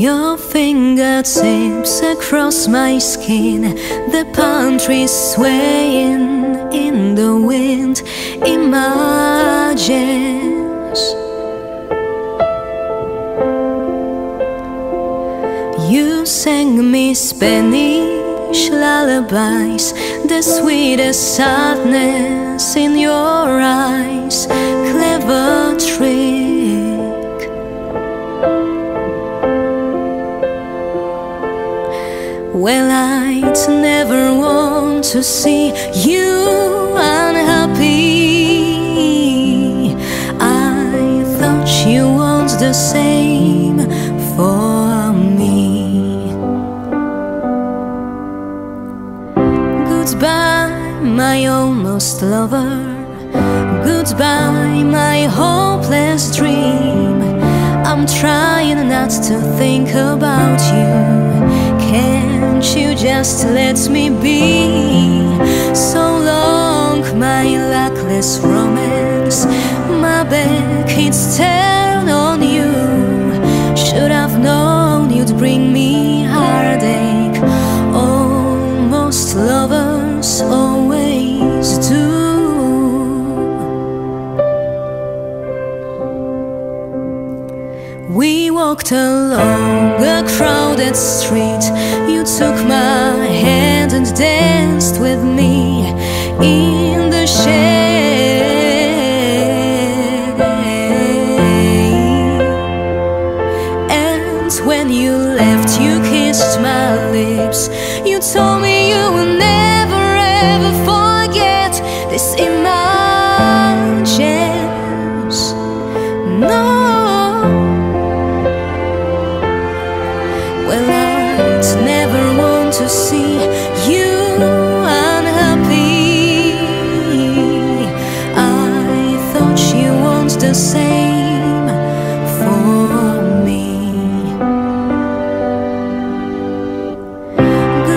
Your finger fingertips across my skin, the palm trees swaying in the wind, imagines. You sang me Spanish lullabies, the sweetest sadness in your eyes, clever trick. To see you unhappy. I thought you want the same for me. Goodbye, my almost lover. Goodbye, my hopeless dream. I'm trying not to think about you. It's turned on you. Should have known you'd bring me heartache. Almost lovers always do. We walked along a crowded street. You took my hand and danced with me When you left, you kissed my lips. You told me you will never ever forget this images. No. Well, I'd never want to see you unhappy. I thought you wanted the same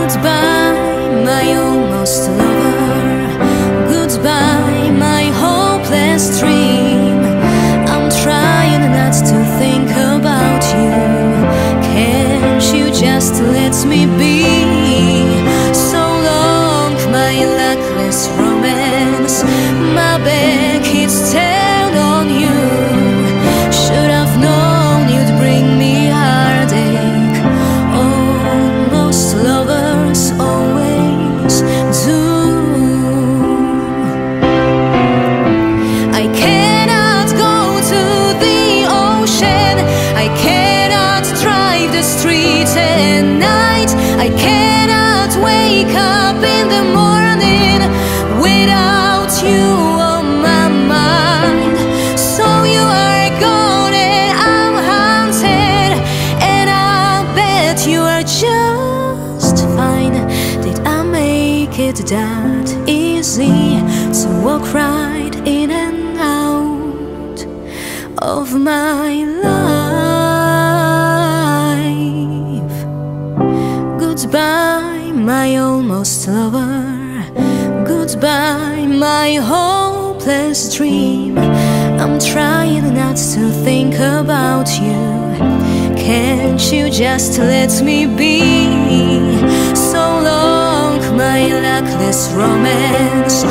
Goodbye, my almost lover. Goodbye, my hopeless dream. I'm trying not to think about you. Can't you just let me streets at night. I cannot wake up in the morning without you on my mind. So you are gone and I'm haunted, and I bet you are just fine. Did I make it that easy to walk right in and out of my life? My almost lover. Goodbye, my hopeless dream. I'm trying not to think about you. Can't you just let me be? So long, my luckless romance.